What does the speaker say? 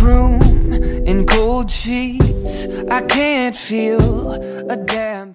room in cold sheets. I can't feel a damn